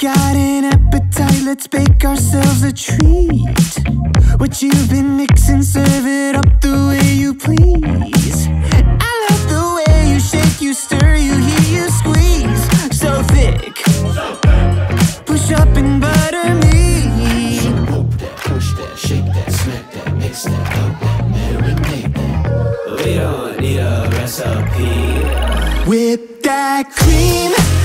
Got an appetite? let's bake ourselves a treat. What you've been mixing, serve it up the way you please. I love the way you shake, you stir, you heat, you squeeze. So thick. Push up and butter me. Push that, shake that, smack that, mix that, up that, marinate that. We don't need a recipe. Whip that cream